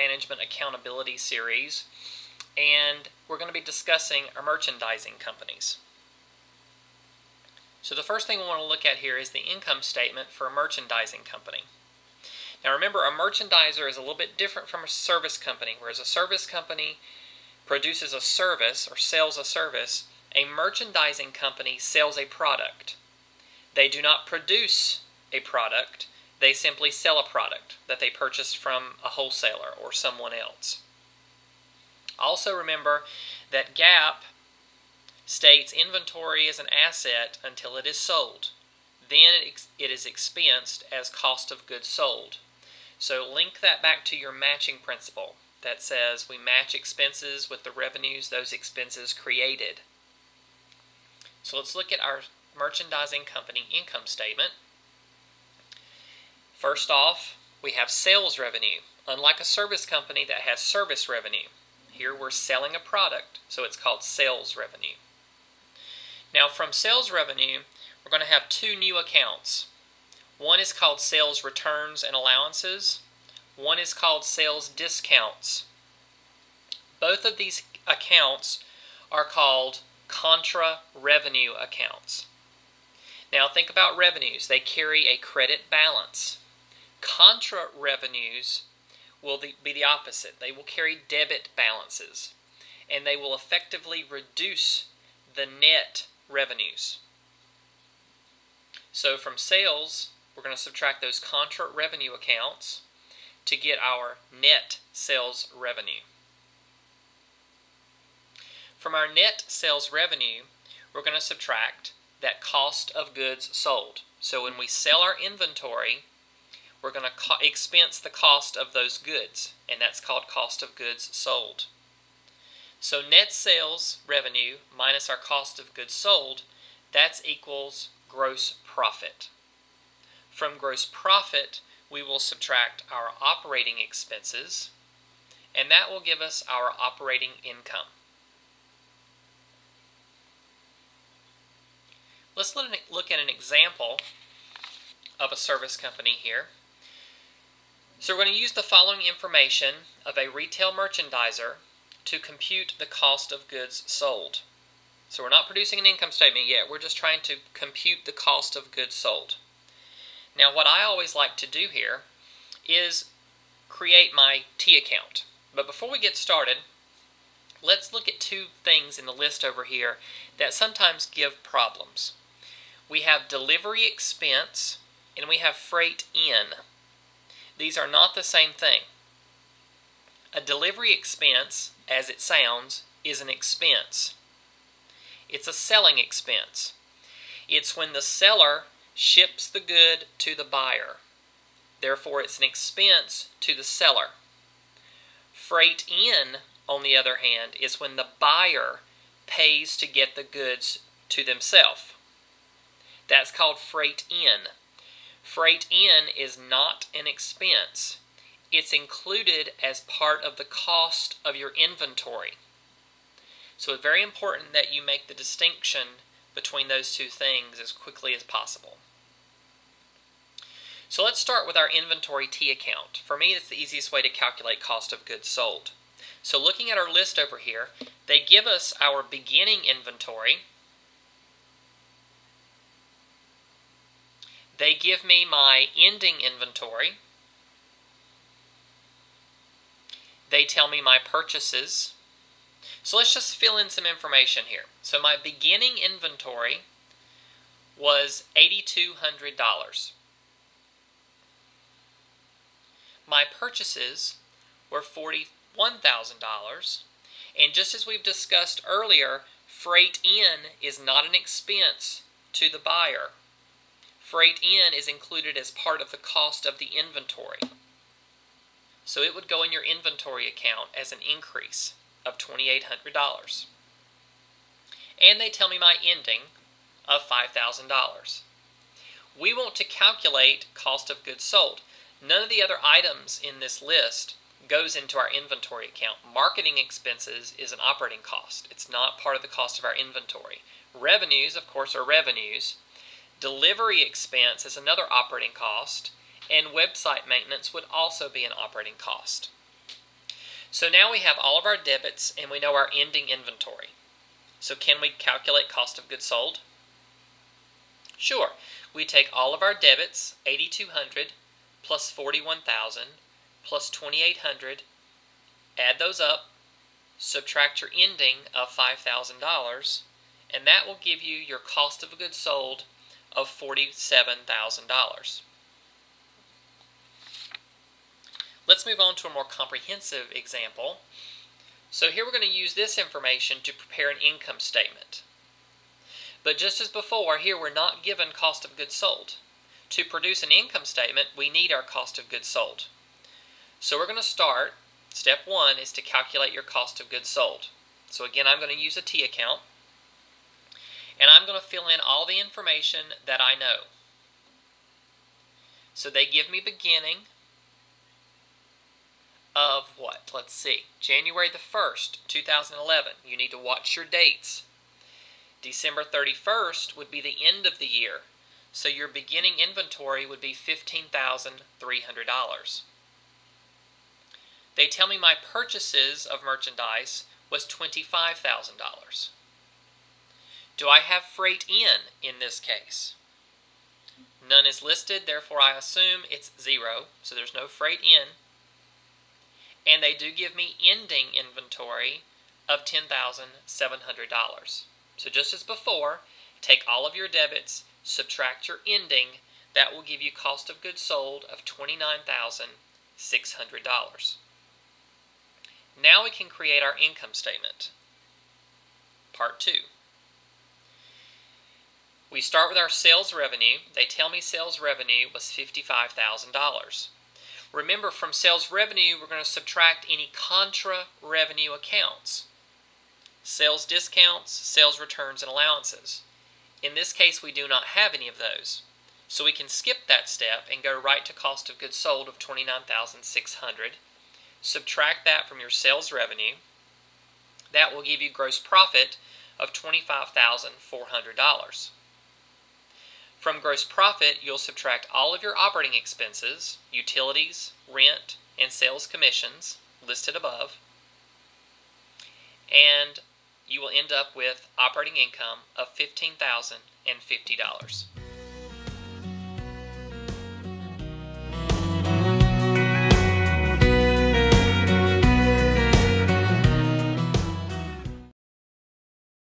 Management Accountability series, and we're going to be discussing our merchandising companies. So the first thing we want to look at here is the income statement for a merchandising company. Now remember, a merchandiser is a little bit different from a service company, whereas a service company produces a service or sells a service, a merchandising company sells a product. They do not produce a product, they simply sell a product that they purchased from a wholesaler or someone else. Also remember that GAAP states inventory is an asset until it is sold. Then it is expensed as cost of goods sold. So link that back to your matching principle that says we match expenses with the revenues those expenses created. So let's look at our merchandising company income statement. First off, we have sales revenue, unlike a service company that has service revenue. Here we're selling a product, so it's called sales revenue. Now from sales revenue, we're going to have two new accounts. One is called sales returns and allowances. One is called sales discounts. Both of these accounts are called contra revenue accounts. Now think about revenues. They carry a credit balance. Contra revenues will be the opposite. They will carry debit balances and they will effectively reduce the net revenues. So from sales, we're going to subtract those contra revenue accounts to get our net sales revenue. From our net sales revenue, we're going to subtract that cost of goods sold. So when we sell our inventory, we're going to expense the cost of those goods, and that's called cost of goods sold. So net sales revenue minus our cost of goods sold, that's equals gross profit. From gross profit, we will subtract our operating expenses, and that will give us our operating income. Let's look at an example of a service company here. So we're going to use the following information of a retail merchandiser to compute the cost of goods sold. So we're not producing an income statement yet, we're just trying to compute the cost of goods sold. Now what I always like to do here is create my T account. But before we get started, let's look at two things in the list over here that sometimes give problems. We have delivery expense and we have freight in. These are not the same thing. A delivery expense, as it sounds, is an expense. It's a selling expense. It's when the seller ships the good to the buyer. Therefore, it's an expense to the seller. Freight in, on the other hand, is when the buyer pays to get the goods to themselves. That's called freight in. Freight in is not an expense it's included as part of the cost of your inventory. So it's very important that you make the distinction between those two things as quickly as possible. So let's start with our inventory T account. For me, it's the easiest way to calculate cost of goods sold. So looking at our list over here, they give us our beginning inventory. They give me my ending inventory. They tell me my purchases. So let's just fill in some information here. So my beginning inventory was $8,200. My purchases were $41,000. And just as we've discussed earlier, freight in is not an expense to the buyer. Freight in is included as part of the cost of the inventory. So it would go in your inventory account as an increase of $2,800. And they tell me my ending of $5,000. We want to calculate cost of goods sold. None of the other items in this list goes into our inventory account. Marketing expenses is an operating cost. It's not part of the cost of our inventory. Revenues, of course, are revenues. Delivery expense is another operating cost and website maintenance would also be an operating cost. So now we have all of our debits and we know our ending inventory. So can we calculate cost of goods sold? Sure. We take all of our debits, 8200 plus 41,000 plus 2800, add those up, subtract your ending of $5,000, and that will give you your cost of goods sold of $47,000. Let's move on to a more comprehensive example. So here we're going to use this information to prepare an income statement. But just as before, here we're not given cost of goods sold. To produce an income statement, we need our cost of goods sold. So we're going to start, step one is to calculate your cost of goods sold. So again, I'm going to use a T account. And I'm going to fill in all the information that I know. So they give me beginning of what? Let's see. January the 1st, 2011. You need to watch your dates. December 31st would be the end of the year. So your beginning inventory would be $15,300. They tell me my purchases of merchandise was $25,000. Do I have freight in in this case? None is listed, therefore I assume it's zero, so there's no freight in. And they do give me ending inventory of $10,700. So just as before, take all of your debits, subtract your ending, that will give you cost of goods sold of $29,600. Now we can create our income statement. Part 2. We start with our sales revenue. They tell me sales revenue was $55,000. Remember, from sales revenue, we're going to subtract any contra revenue accounts. Sales discounts, sales returns, and allowances. In this case, we do not have any of those. So we can skip that step and go right to cost of goods sold of 29,600. Subtract that from your sales revenue. That will give you gross profit of $25,400. From gross profit, you'll subtract all of your operating expenses, utilities, rent, and sales commissions listed above, and you will end up with operating income of $15,050.